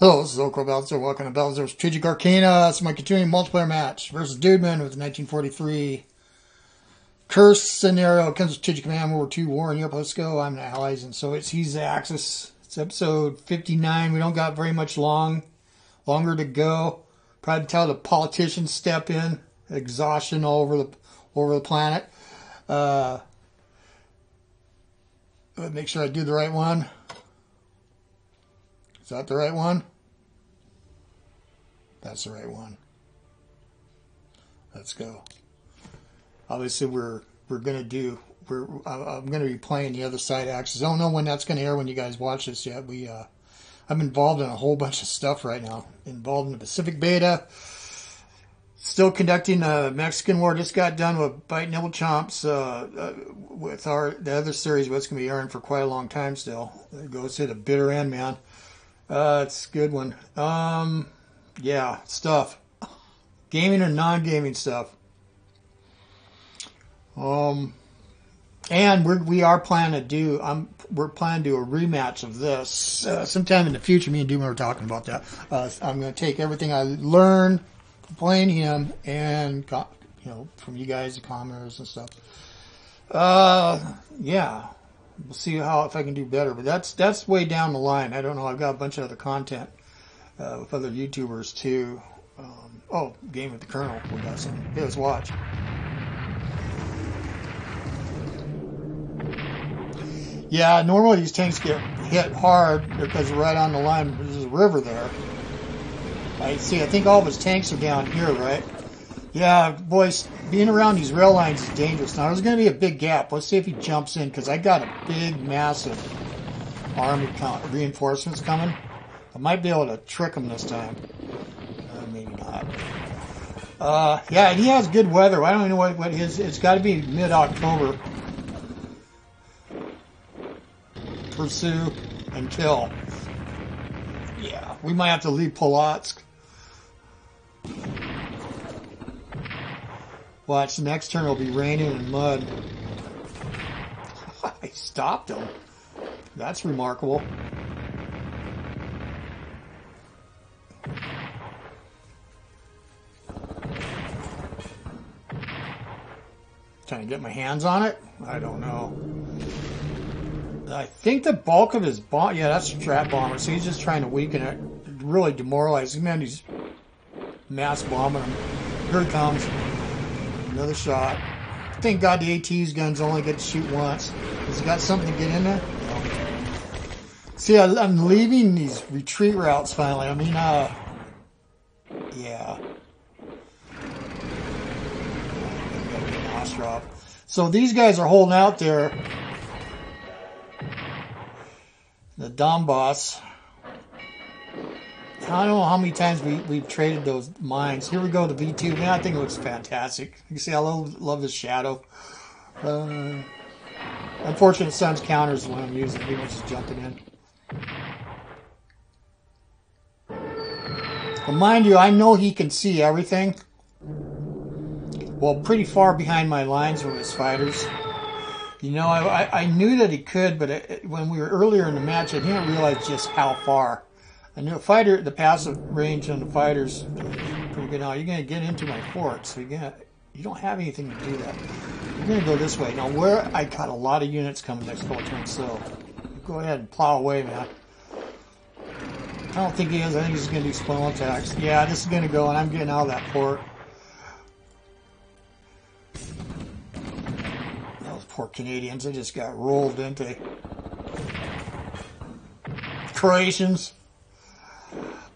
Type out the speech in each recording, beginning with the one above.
Hello, this is OldCrowBalthazor. Welcome to Balthazor's Strategic Arcana. It's my continuing multiplayer match versus Duedman with 1943 Kursk scenario. It comes with Strategic Command World War II War in Europe. Let's go. I'm the Allies, and so it's he's the Axis. It's episode 59. We don't got very much long, longer to go. Probably tell the politicians step in. Exhaustion all over the over the planet. Uh, make sure I do the right one. Is that the right one? That's the right one. Let's go. Obviously, we're we're gonna do. We're I'm gonna be playing the other side axis. I don't know when that's gonna air when you guys watch this yet. We uh, I'm involved in a whole bunch of stuff right now. Involved in the Pacific Beta. Still conducting a Mexican war. Just got done with Bite Nibble Chomps uh, uh, with our the other series. What's gonna be airing for quite a long time still. It goes to the bitter end, man. Uh, it's a good one. Um, yeah, stuff. Gaming and non-gaming stuff. Um, and we're, we are planning to do, I'm, we're planning to do a rematch of this, uh, sometime in the future. Me and Doom were talking about that. Uh, I'm going to take everything I learned playing him and, you know, from you guys, the commenters and stuff. Uh, yeah we'll see how if I can do better. But that's that's way down the line. I don't know. I've got a bunch of other content uh, with other YouTubers too. Um, oh, Game with the Colonel. We got some. Hey, let's watch. Yeah, normally these tanks get hit hard because right on the line. There's a river there. I see. I think all of his tanks are down here, right? Yeah, boys, being around these rail lines is dangerous. Now, there's going to be a big gap. Let's see if he jumps in, because I got a big, massive army reinforcements coming. I might be able to trick him this time. Uh, maybe not. Uh, yeah, he has good weather. I don't even know what, what his... It's got to be mid-October. Pursue and kill. Yeah, we might have to leave Polotsk. Watch, the next turn will be raining and mud. I stopped him. That's remarkable. Trying to get my hands on it? I don't know. I think the bulk of his bomb, yeah, that's a trap bomber, so he's just trying to weaken it. Really demoralize. Man, he's mass bombing him. Here he comes. Another shot. Thank God the AT's guns only get to shoot once. Has he got something to get in there? No. See, I, am leaving these retreat routes finally. I mean, uh, yeah. So these guys are holding out there. The Donbass. I don't know how many times we, we've traded those mines. Here we go, the V2. Man, I think it looks fantastic. You see, I love, love this shadow. Uh, unfortunate Son's counter is one I'm using. He was just jumping in. But mind you, I know he can see everything. Well, pretty far behind my lines with his fighters. You know, I, I, knew that he could, but it, when we were earlier in the match, I didn't realize just how far. I knew a fighter, the passive range on the fighters pretty good. Now you're going to get into my fort, so you're going to, you don't have anything to do that. You're going to go this way. Now where I got a lot of units coming next couple turns, so go ahead and plow away, man. I don't think he is. I think he's going to do spell attacks. Yeah, this is going to go, and I'm getting out of that fort. Those poor Canadians, they just got rolled into Croatians.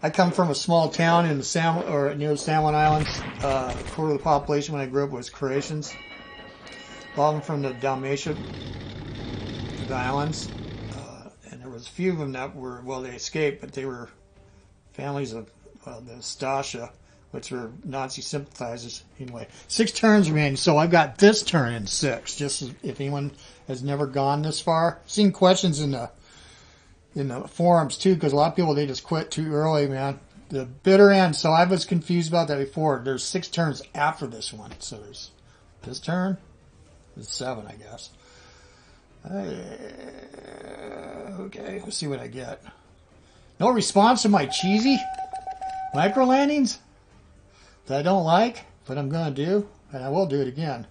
I come from a small town in the Sam or near the San Juan Islands. Uh, a quarter of the population when I grew up was Croatians. A lot of them from the Dalmatia, the islands, uh, and there was a few of them that were well, they escaped, but they were families of well, the Ustasha, which are Nazi sympathizers. Anyway, six turns remaining, so I've got this turn in six. Just if anyone has never gone this far, seen questions in the in the forums too, because a lot of people they just quit too early, man. The bitter end. So I was confused about that before. There's six turns after this one. So there's this turn. There's seven, I guess. Uh, okay, let's see what I get. No response to my cheesy micro landings that I don't like, but I'm going to do, and I will do it again.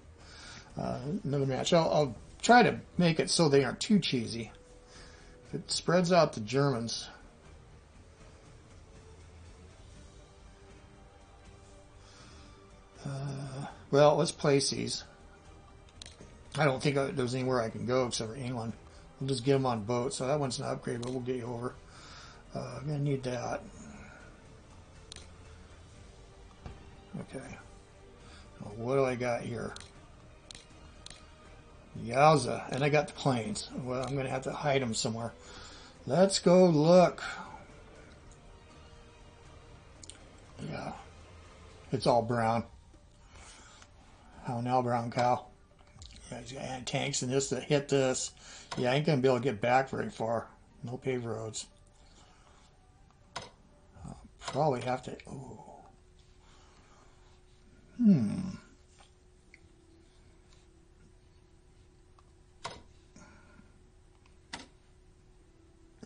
Uh, another match. I'll, I'll try to make it so they aren't too cheesy. If it spreads out the Germans. Uh, well, let's place these. I don't think there's anywhere I can go except for England. We'll just get them on boats. So that one's an upgrade, but we'll get you over. Uh, I'm going to need that. Okay. what do I got here? Yowza. And I got the planes. Well, I'm going to have to hide them somewhere. Let's go look. Yeah. It's all brown. How now, brown cow? Yeah, he's got tanks and this to hit this. Yeah, I ain't going to be able to get back very far. No paved roads. I'll probably have to... Ooh. Hmm.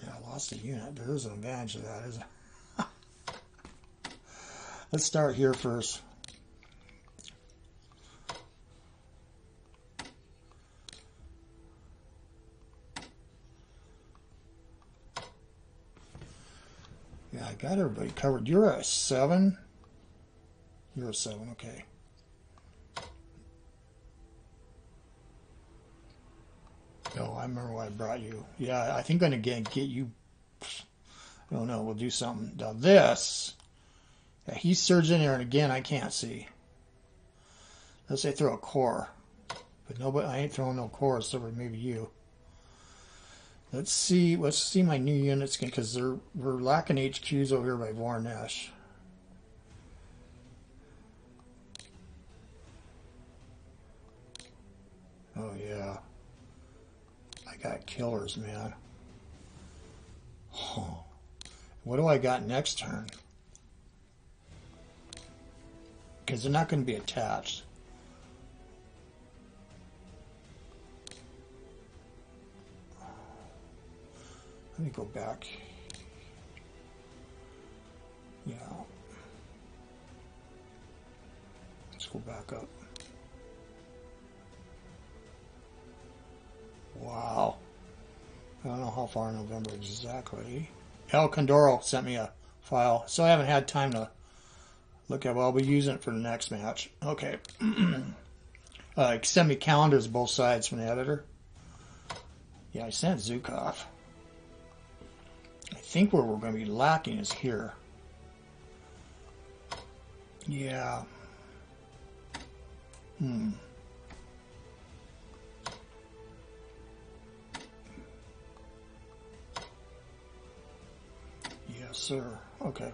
Yeah, I lost a unit. But There is an advantage to that, isn't it? Let's start here first. Yeah, I got everybody covered. You're a seven. You're a seven, okay. Oh, I remember why I brought you. Yeah, I think I'm going to get you. I don't know. We'll do something. Now this, yeah, he surged in there, and again, I can't see. Let's say throw a core. But nobody, I ain't throwing no cores, so maybe you. Let's see, let's see my new units because they're we're lacking HQs over here by Voronezh. Oh yeah. I got killers, man. Oh. What do I got next turn? Because they're not going to be attached. Let me go back. Yeah. Let's go back up. Wow. I don't know how far in November exactly. El Condoro sent me a file, so I haven't had time to look at. Well, I'll be using it for the next match. Okay. uh, send me calendars both sides from the editor. Yeah, I sent Zhukov. I think where we're going to be lacking is here. Yeah. Hmm. Sir. Okay.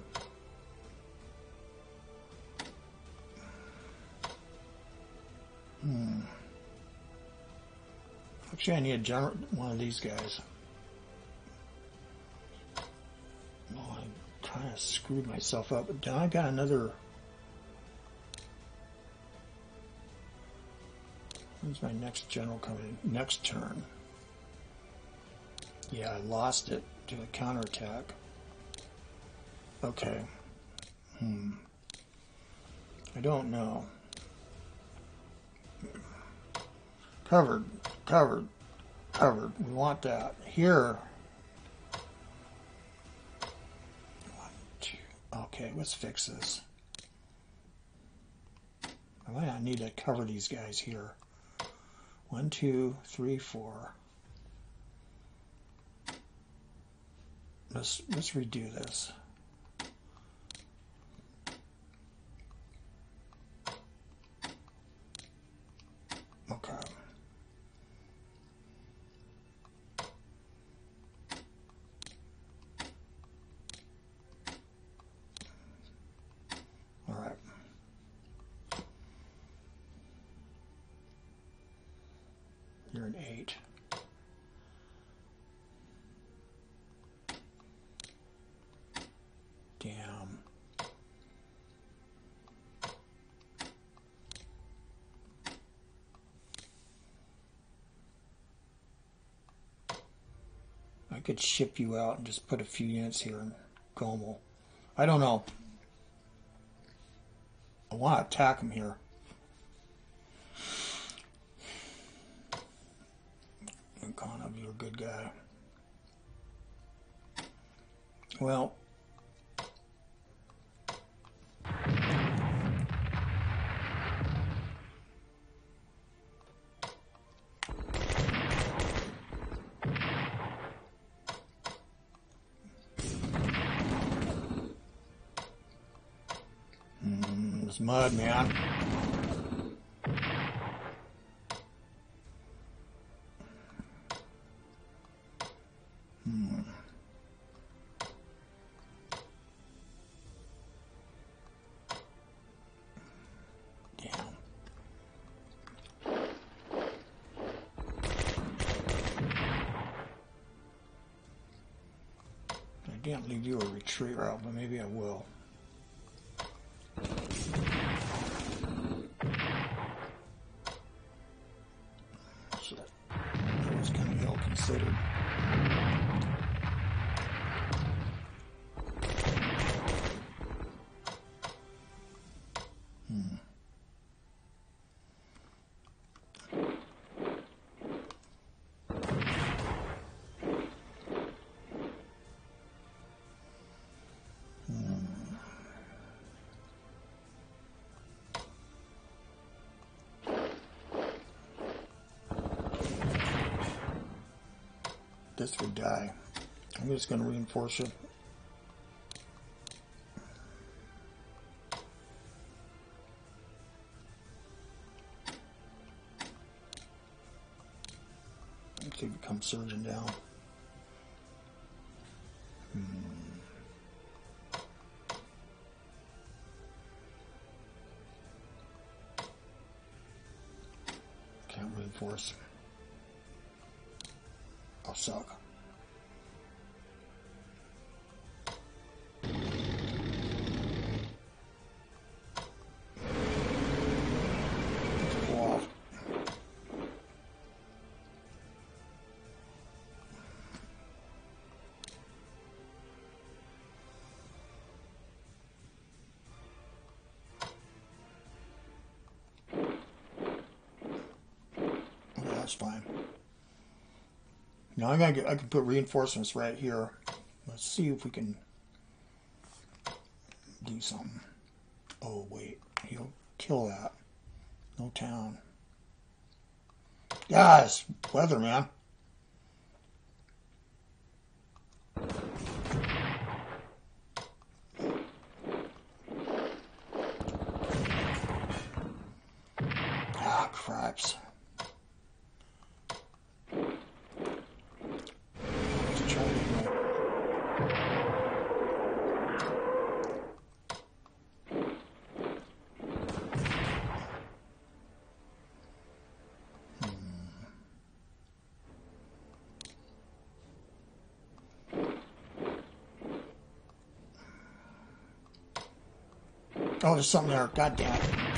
Hmm. Actually, I need a general, one of these guys. Oh, I kind of screwed myself up. But I got another. When's my next general coming? Next turn. Yeah, I lost it to a counterattack. Okay. Hmm. I don't know. Covered, covered, covered. We want that. Here. One, two. Okay, let's fix this. I might not need to cover these guys here. One, two, three, four. Let's let's redo this. You're an eight. Damn. I could ship you out and just put a few units here in Como. I don't know. I want to attack them here. Kana, you're a good guy. Well, mud, man. Considered. This would die. I'm just going to reinforce it. Let's see if it comes surging down. Hmm. Can't reinforce. I'll suck. Fine. Now I gotta get, I can put reinforcements right here. Let's see if we can do something. Oh wait, he'll kill that. No town. Guys, weather man. Ah, cripes. Let's try it again. Oh, there's something there. God damn it.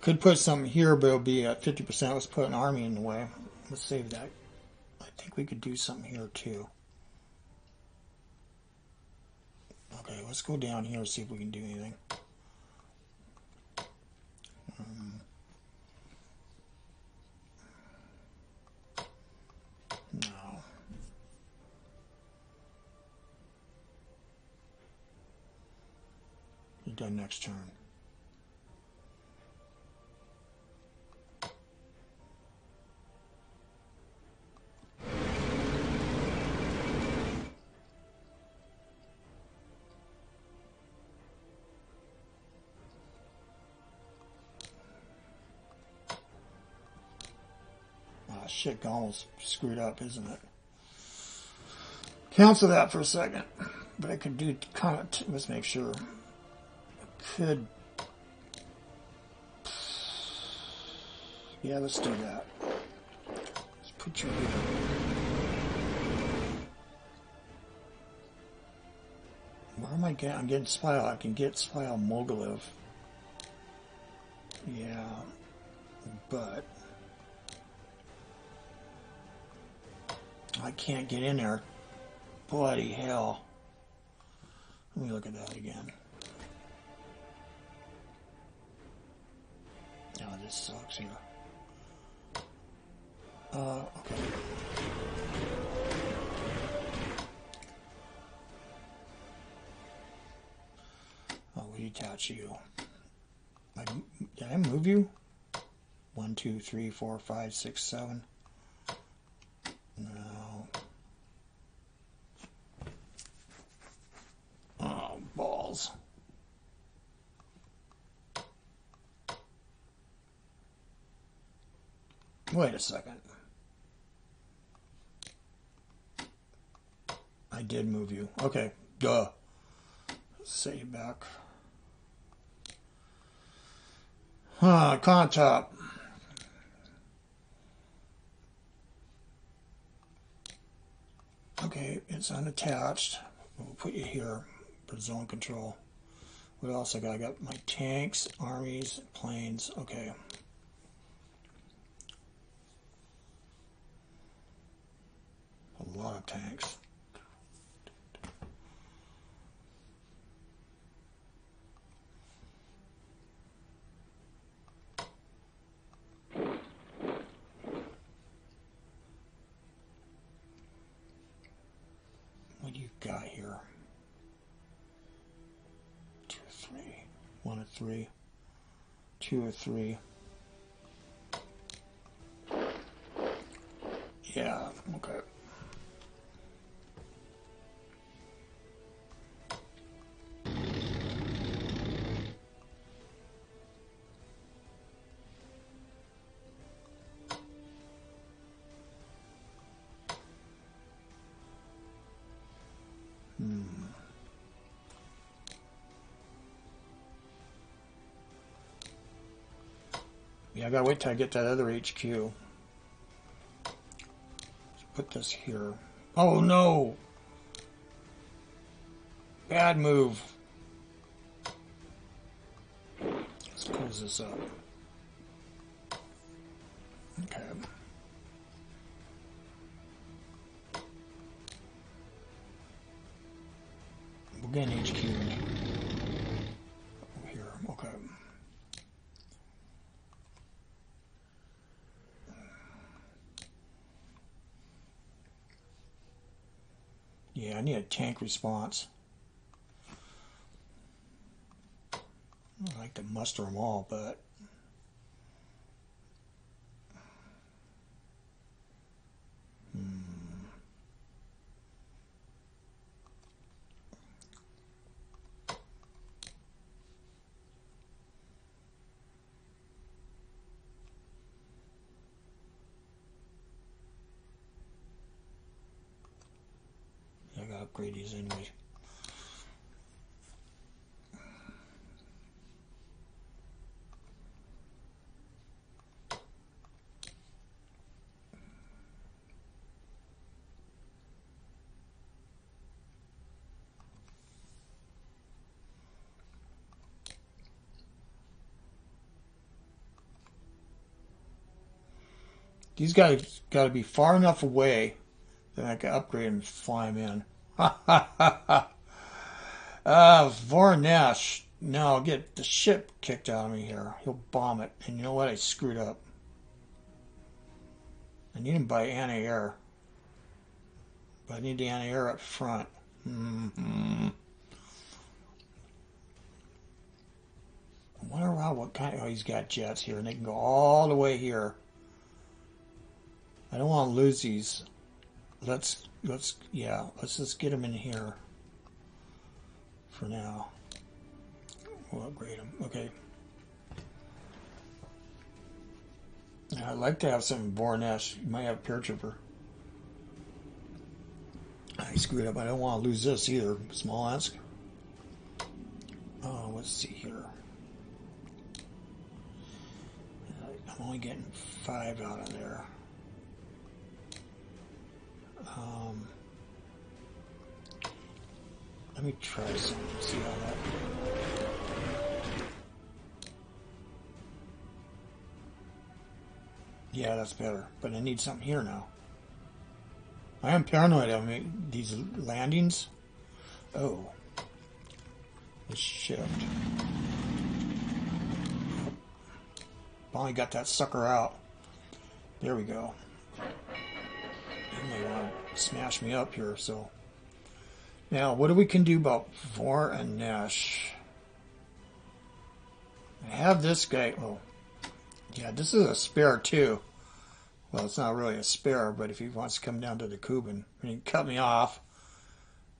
Could put something here, but it'll be at 50%. Let's put an army in the way. Let's save that. I think we could do something here too. Okay, let's go down here and see if we can do anything. Um, no. Be done next turn. Shit almost screwed up, isn't it? Cancel that for a second. But I could do kind of, let's make sure. Could, yeah, let's do that. Let's put you here. Where am I getting? I'm getting Spile. I can get Spile Mogilev. Yeah, but I can't get in there. Bloody hell. Let me look at that again. Oh, this sucks here. Uh, okay. I'll detach you. Did I move you? One, two, three, four, five, six, seven. No. Oh, balls. Wait a second. I did move you. Okay, duh. Set you back. Huh, Contop. Okay, it's unattached. We'll put you here for zone control. What else I got? I got my tanks, armies, planes. Okay. A lot of tanks. What do you got here? Two or three. One or three. Two or three. Yeah, okay. Yeah, I gotta wait till I get that other HQ. Let's put this here. Oh no! Bad move. Let's close this up. Okay. We'll get HQ I need a tank response. I'd like to muster them all, but hmm. I gotta upgrade these anyway. These guys got to be far enough away that I can upgrade and fly them in. Uh, Voronezh. No, I'll get the ship kicked out of me here. He'll bomb it. And you know what? I screwed up. I need him by anti-air. But I need the anti-air up front. Mm-hmm. I wonder what kind oh, he's got jets here, and they can go all the way here. I don't want to lose these. Let's, let's, yeah, let's just get them in here for now. We'll upgrade them. Okay. I'd like to have some Voronezh. You might have Paratrooper. I ah, screwed up. I don't want to lose this either. Small ask. Oh, let's see here. Uh, I'm only getting five out of there. Um, let me try some. See how that. Yeah, that's better. But I need something here now. I am paranoid of these landings. Oh. The shift. Finally got that sucker out. There we go. Smash me up here, so. Now, what do we can do about Voronezh? I have this guy. Oh, yeah, this is a spare too. Well, it's not really a spare, but if he wants to come down to the Kuban, I mean, cut me off.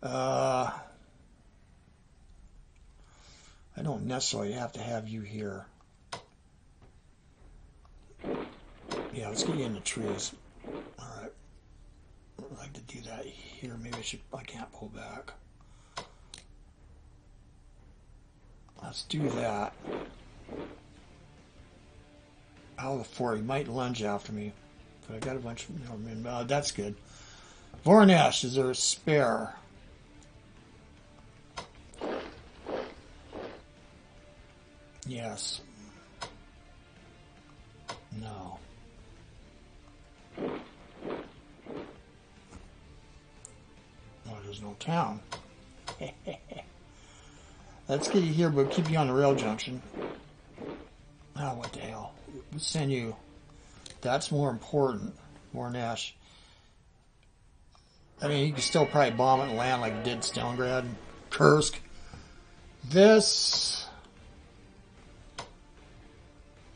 Uh, I don't necessarily have to have you here. Yeah, let's get you in the trees. All right. I'd like to do that here. Maybe I should. I can't pull back. Let's do that. Of the fort. He might lunge after me. But I got a bunch of men. Uh, that's good. Voronezh, is there a spare? Yes. No. There's no town. Let's get you here, but keep you on the rail junction. Oh, what the hell? We'll send you. That's more important. More Nash. I mean, you can still probably bomb it and land like did Stalingrad Kursk. This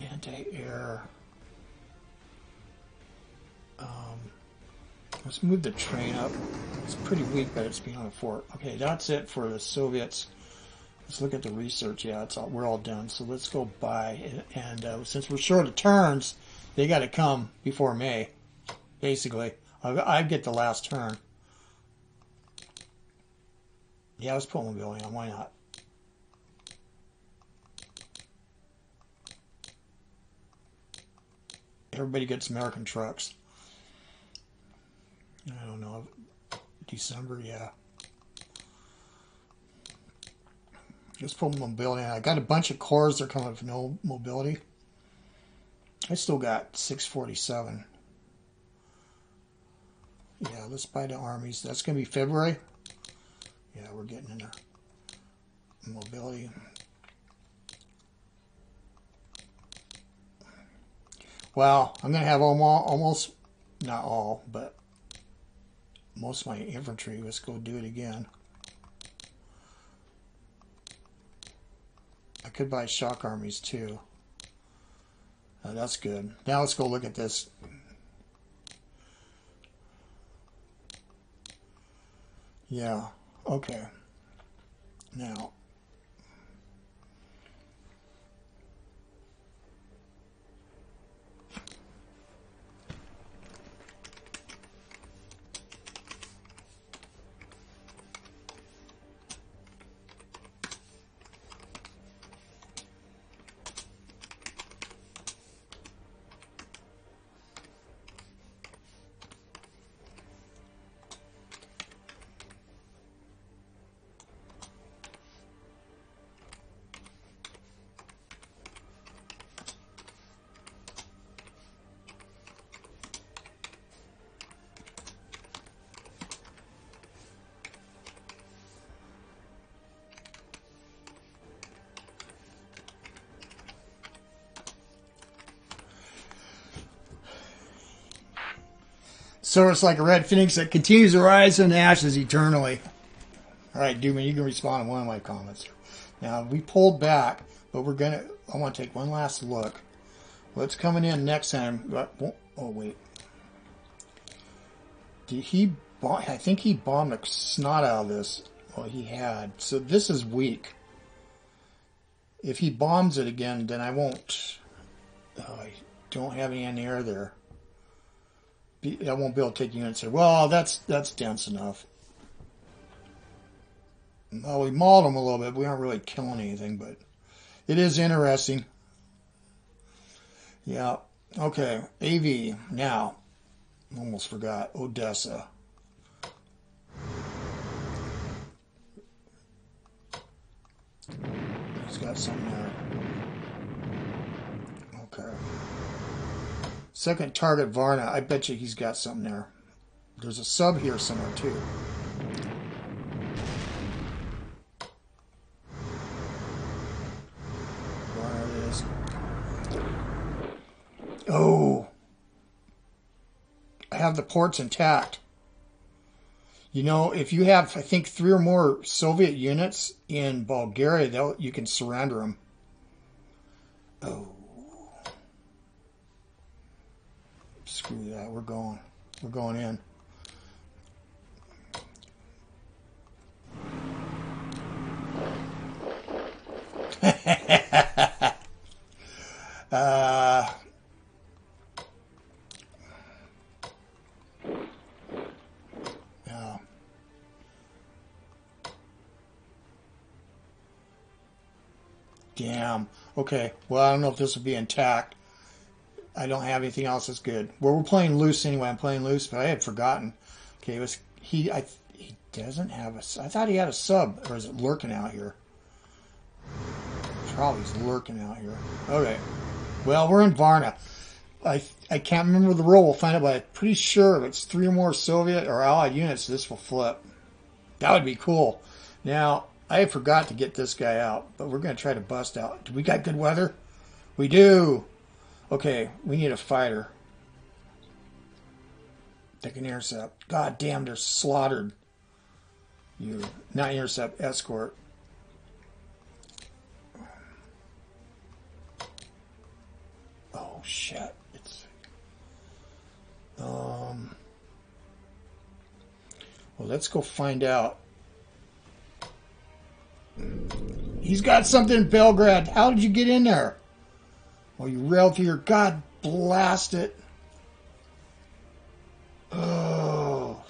anti-air. Um, let's move the train up. It's pretty weak, but it's behind a fort. Okay, that's it for the Soviets. Let's look at the research. Yeah, it's all, we're all done. So let's go by. And uh, since we're short of turns, they got to come before May, basically. I, I get the last turn. Yeah, let's put mobility on. Why not? Everybody gets American trucks. I don't know. December, yeah. Just put mobility. I got a bunch of cores that come with no mobility. I still got 647. Yeah, let's buy the armies. That's going to be February. Yeah, we're getting in there. mobility. Well, I'm going to have almost, almost, not all, but most of my infantry. Let's go do it again. I could buy shock armies too. Uh, that's good. Now let's go look at this. Yeah, okay. Now, So it's like a red phoenix that continues to rise the ashes eternally. All right, Duedman, you can respond to one of my comments. Now, we pulled back, but we're going to, I want to take one last look. What's coming in next time? Oh, oh, wait. Did he, bomb, I think he bombed the snot out of this. Well, he had. So this is weak. If he bombs it again, then I won't. Oh, don't have any in air there. I won't be able to take units say, Well, that's that's dense enough. Well, we mauled them a little bit. We aren't really killing anything, but it is interesting. Yeah. Okay. AV. Now. Almost forgot. Odessa. He's got something there. Okay. Second target, Varna. I bet you he's got something there. There's a sub here somewhere, too. Varna it is. Oh. I have the ports intact. You know, if you have, I think, three or more Soviet units in Bulgaria, you can surrender them. Oh. Screw that. We're going. We're going in. yeah. Damn. Okay. Well, I don't know if this will be intact. I don't have anything else that's good. Well, we're playing loose anyway. I'm playing loose, but I had forgotten. Okay, it was he. I he doesn't have a. I thought he had a sub, or is it lurking out here? Probably he's lurking out here. Okay. Well, we're in Varna. I I can't remember the role. We'll find out, but I'm pretty sure if it's three or more Soviet or Allied units, this will flip. That would be cool. Now I forgot to get this guy out, but we're going to try to bust out. Do we got good weather? We do. Okay, we need a fighter. That can intercept. God damn, they're slaughtered. You not intercept, escort. Oh shit. It's um well let's go find out. He's got something in Belgrade. How did you get in there? Well, you railed through your God blast it. Oh.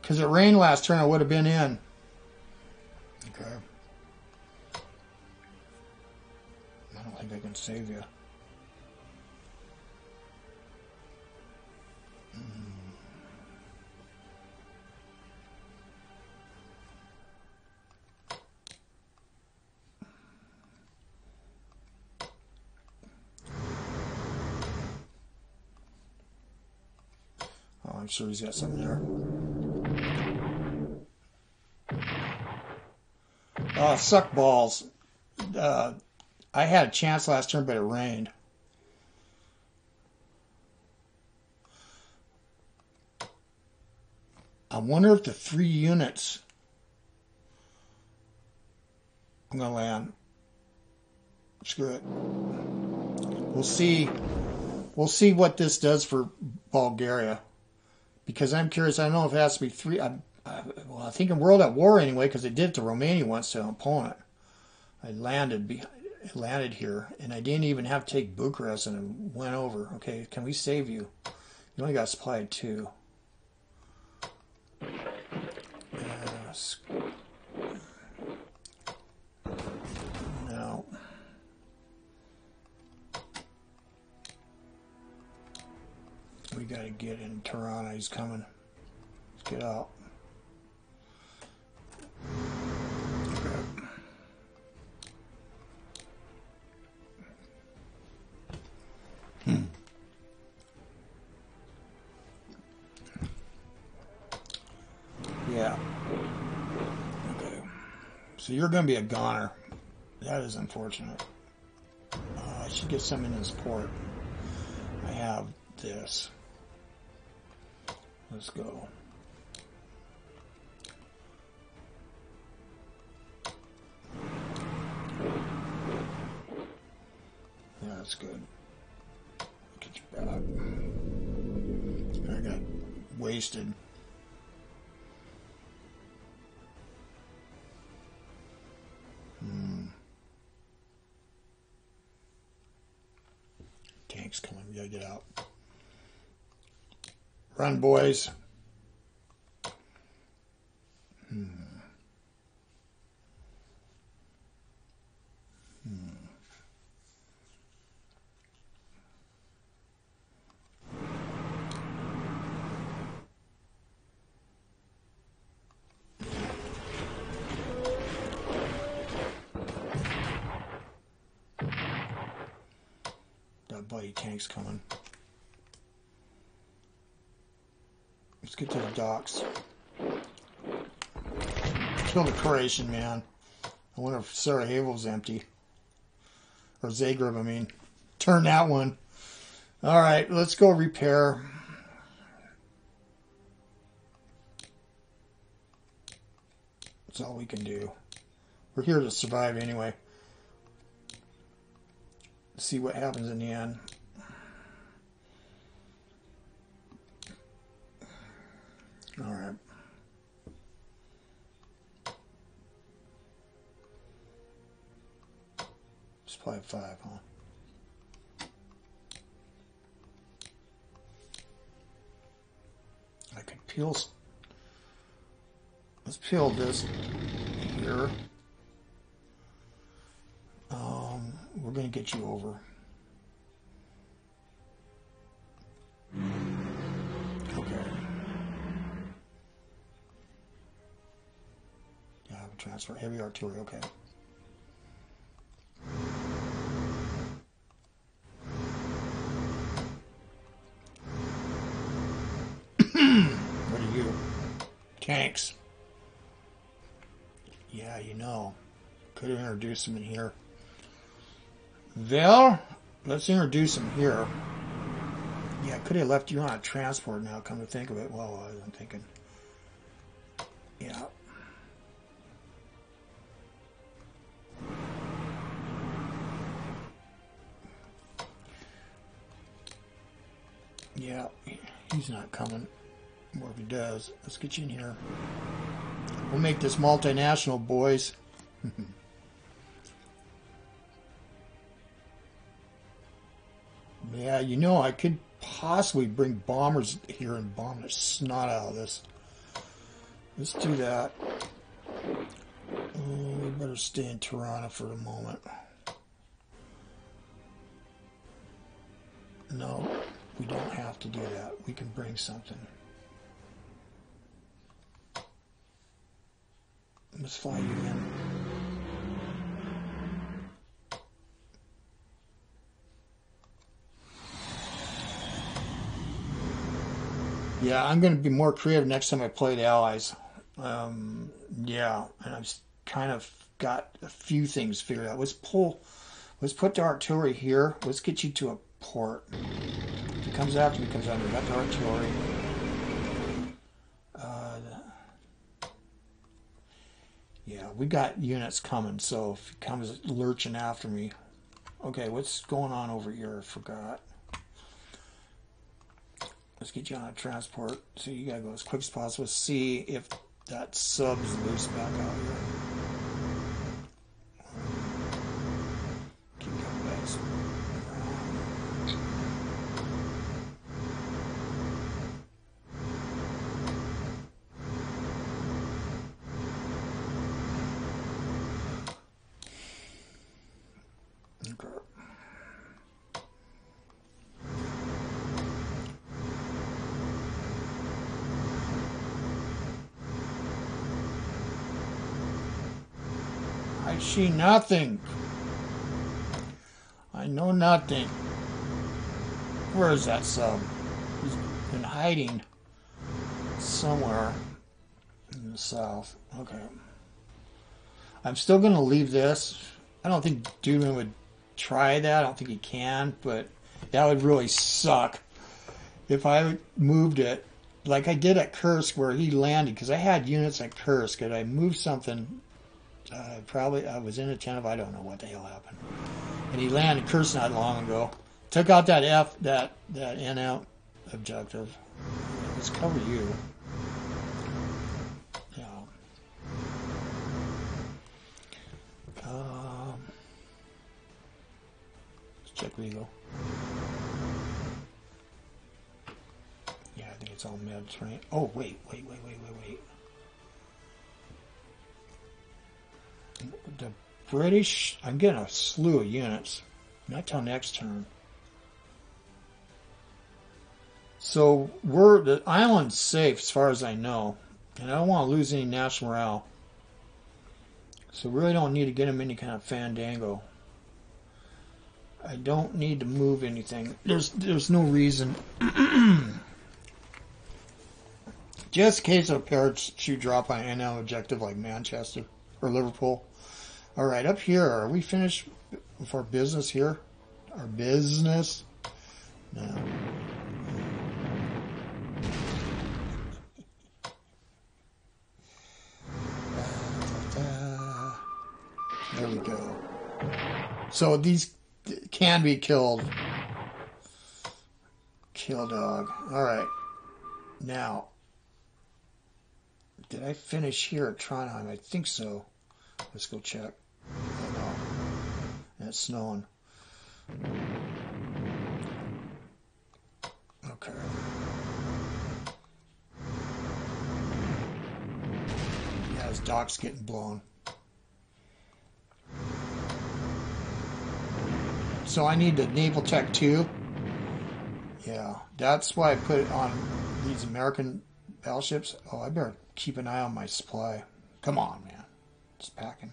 Because it rained last turn, I would have been in. Okay. I don't think I can save you. Oh, hmm. I'm sure he's got something there. Oh, suck balls. Uh, I had a chance last turn, but it rained. I wonder if the three units I'm going to land. Screw it. We'll see. We'll see what this does for Bulgaria because I'm curious. I don't know if it has to be three. I, I, well, I think in World at War anyway, because they did it to Romania once to an opponent. I landed behind, landed here, and I didn't even have to take Bucharest, and went over. Okay, can we save you? You only got supplied two. Uh, yes. We gotta get in Toronto. He's coming. Let's get out. Hmm. Yeah. Okay. So you're going to be a goner. That is unfortunate. Uh, I should get some in this port. I have this. Let's go. Run, boys. That buddy tank's coming. Get to the docks. Kill the Croatian man. I wonder if Sarajevo's empty. Or Zagreb, I mean. Turn that one. Alright, let's go repair. That's all we can do. We're here to survive anyway. See what happens in the end. All right. Supply five, huh? I could peel. Let's peel this here. Um, we're going to get you over. Transfer heavy artillery. Okay. what are you? Tanks. Yeah, you know. Could have introduced them in here. Well, let's introduce him here. Yeah, could have left you on a transport now, come to think of it. Well, I'm thinking. Yeah. Yeah, he's not coming. Or if he does, let's get you in here. We'll make this multinational, boys. Yeah, you know, I could possibly bring bombers here and bomb the snot out of this. Let's do that. Oh, we better stay in Taranto for the moment. No, we don't have to do that. We can bring something. Let's fly you in. Yeah, I'm going to be more creative next time I play the Allies. Um, yeah, and I've kind of got a few things figured out. Let's pull, let's put the artillery here. Let's get you to a port. Comes after me, comes under. The artillery. Uh, yeah, we got units coming, so if it comes lurching after me. Okay, what's going on over here? I forgot. Let's get you on a transport. So you gotta go as quick as possible. See if that sub's loose back out here. Keep coming back. Okay. Nothing. I know nothing. Where is that sub? He's been hiding somewhere in the south. Okay. I'm still going to leave this. I don't think Duedman would try that. I don't think he can, but that would really suck if I moved it like I did at Kursk where he landed because I had units at Kursk and I moved something uh, probably I was in a temp. I don't know what the hell happened. And he landed Kursk not long ago. Took out that F that that N out objective. Let's cover you. Yeah. Um, let's check Regal. Yeah, I think it's all meds, right? Oh wait, wait, wait, wait, wait, wait. The British, I'm getting a slew of units. Not till next turn. So we're the island's safe as far as I know, and I don't want to lose any national morale. So really don't need to get him any kind of fandango. I don't need to move anything. There's there's no reason. Just in case of parachute drop on an objective like Manchester or Liverpool. All right, up here, are we finished our business here? Our business? No. There we go. So these can be killed. Kill dog. Alright. Now, did I finish here at Trondheim? I think so. Let's go check. It's snowing. Okay. Yeah, his dock's getting blown. So I need the Naval Tech 2. Yeah, that's why I put it on these American battleships. Oh, I better keep an eye on my supply. Come on, man. It's packing.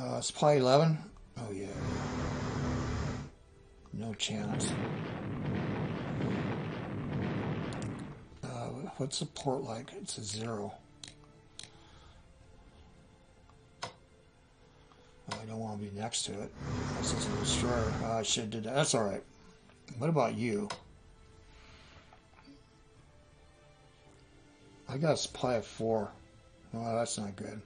Uh, supply 11. Oh, yeah. No chance. Uh, what's the port like? It's a zero. I don't want to be next to it. This is a destroyer. Oh, I should did that. That's all right. What about you? I got a supply of four. Oh, that's not good.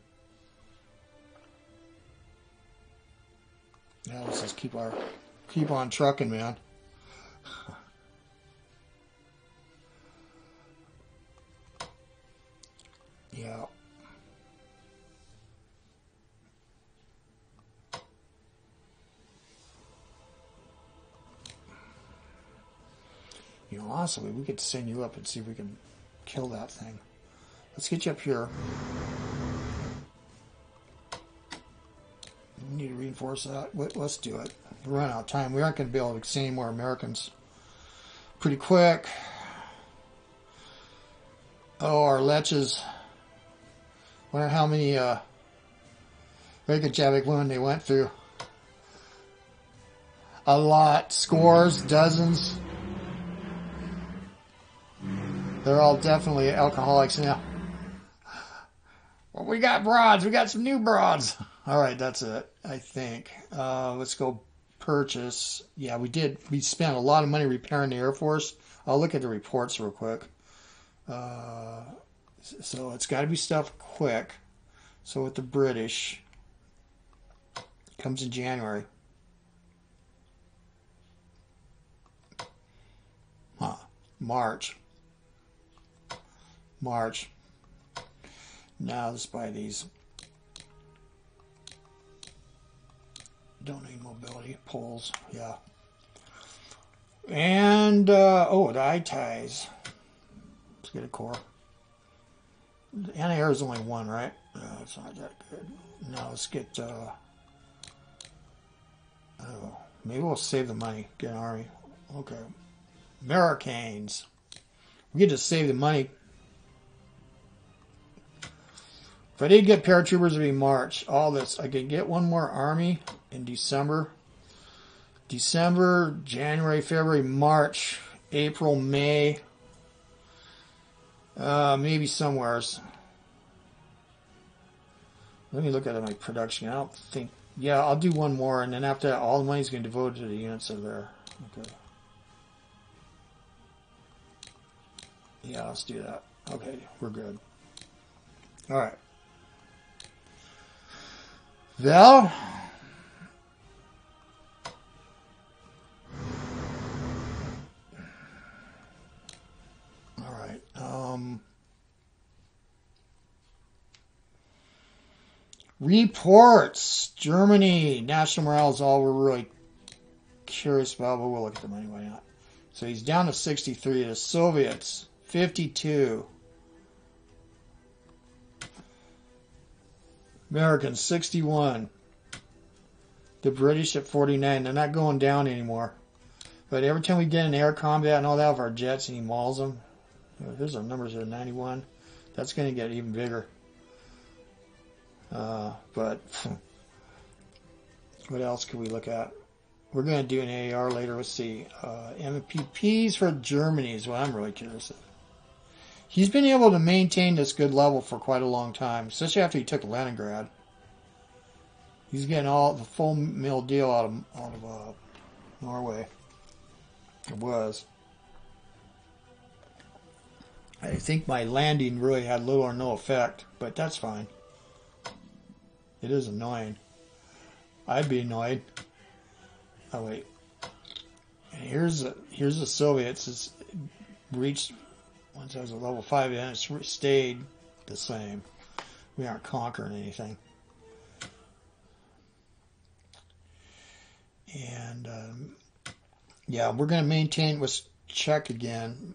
Now let's just keep our keep on trucking, man. yeah. You know, honestly, we could send you up and see if we can kill that thing. Let's get you up here. Reinforce that. Let's do it. We're running out of time. We aren't going to be able to see any more Americans pretty quick. Oh, our leches. Wonder how many uh, Reykjavik women they went through. A lot. Scores, dozens. They're all definitely alcoholics now. Well, we got broads. We got some new broads. All right, that's it. I think. Uh, let's go purchase. Yeah, we did. We spent a lot of money repairing the Air Force. I'll look at the reports real quick. Uh, so it's got to be stuff quick. So with the British, comes in January. Huh. March. March. Now let's buy these. Don't need mobility poles. Yeah. And, uh, oh, the eye ties. Let's get a core. Anti-air is only one, right? No, it's not that good. Now let's get, uh, oh, maybe we'll save the money. Get an army. Okay. Americans. We get to save the money If I did get paratroopers, it'd be March. All this. I could get one more army in December. December, January, February, March, April, May. Uh, maybe somewheres. Let me look at my production. I don't think. Yeah, I'll do one more, and then after that, all the money's going to devoted to the units are there. Okay. Yeah, let's do that. Okay, we're good. All right. Well, Um, reports. Germany national morale is all we're really curious about, but we'll look at them anyway. So he's down to 63. The Soviets, 52. Americans, 61. The British at 49. They're not going down anymore. But every time we get in air combat and all that of our jets and he mauls them, here's our numbers at 91. That's going to get even bigger. Uh, but what else can we look at? We're going to do an AR later. Let's see. Uh, MPPs for Germany is what I'm really curious. He's been able to maintain this good level for quite a long time, especially after he took Leningrad. He's getting all the full meal deal out of out of uh, Norway. It was. I think my landing really had little or no effect, but that's fine. It is annoying. I'd be annoyed. Oh wait. here's a, here's the Soviets. It's reached once I was at level five, and it's stayed the same. We aren't conquering anything. And um, yeah, we're going to maintain. Let's check again.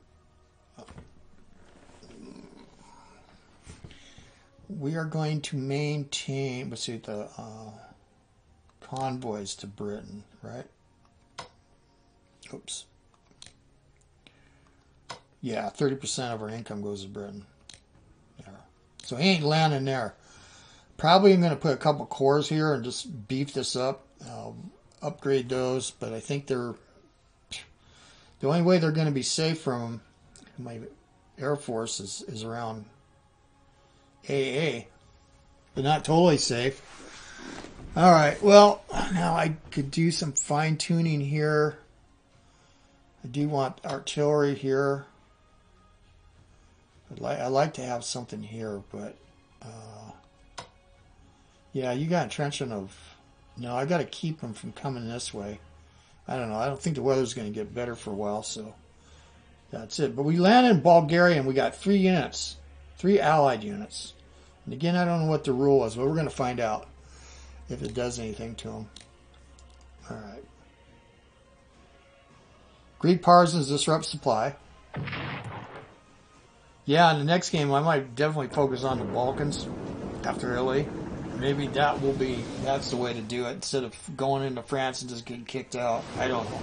We are going to maintain. Let's see the. Uh, convoys to Britain, right? Oops. Yeah, 30% of our income goes to Britain. Yeah. So he ain't landing there. Probably I'm going to put a couple cores here and just beef this up, upgrade those, but I think they're the only way they're going to be safe from my Air Force is, is around AA. They're not totally safe. All right, well, now I could do some fine tuning here. I do want artillery here. I'd like, I'd like to have something here, but uh, yeah, you got entrenchment of. No, I got to keep them from coming this way. I don't know. I don't think the weather's going to get better for a while, so that's it. But we landed in Bulgaria and we got three units, three allied units. And again, I don't know what the rule is, but we're going to find out if it does anything to them. All right. Greek partisans disrupt supply. Yeah, in the next game, I might definitely focus on the Balkans after Italy. Maybe that will be, that's the way to do it instead of going into France and just getting kicked out. I don't know.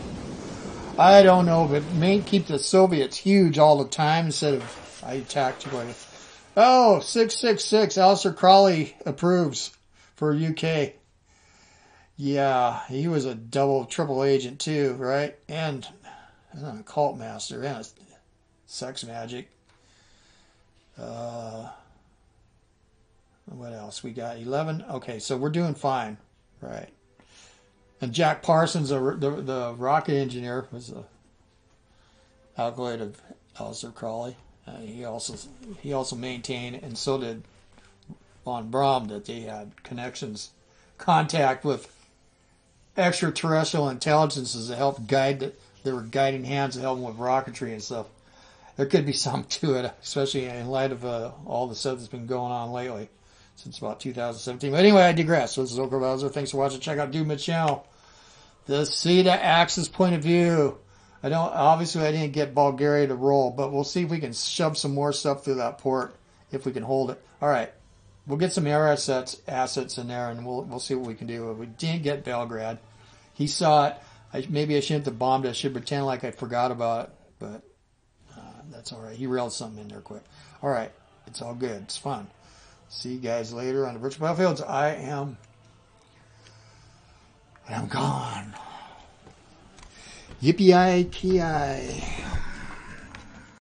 I don't know, but may keep the Soviets huge all the time instead of I attacked you. Oh, 666, Aleister Crowley approves for UK. Yeah, he was a double, triple agent too, right? And, a cult master and a sex magic. Uh, what else? We got 11. Okay, so we're doing fine, right? And Jack Parsons, the, the, the rocket engineer, was a acolyte of Aleister Crowley. Uh, he also he also maintained, and so did von Braun, that they had connections, contact with extraterrestrial intelligences that help guide that there were guiding hands that help them with rocketry and stuff. There could be some to it, especially in light of uh, all the stuff that's been going on lately since about 2017. But anyway, I digress. So this is OldCrowBalthazor. Thanks for watching. Check out Doom channel. The CETA Axis point of view. I don't, obviously I didn't get Bulgaria to roll, but we'll see if we can shove some more stuff through that port if we can hold it. All right. We'll get some air assets, assets in there and we'll, we'll see what we can do. We didn't get Belgrade. He saw it. I, maybe I shouldn't have bombed it. I should pretend like I forgot about it, but uh, that's all right. He railed something in there quick. All right. It's all good. It's fun. See you guys later on the virtual battlefields. I am, I am gone. Yippee-ki-yay.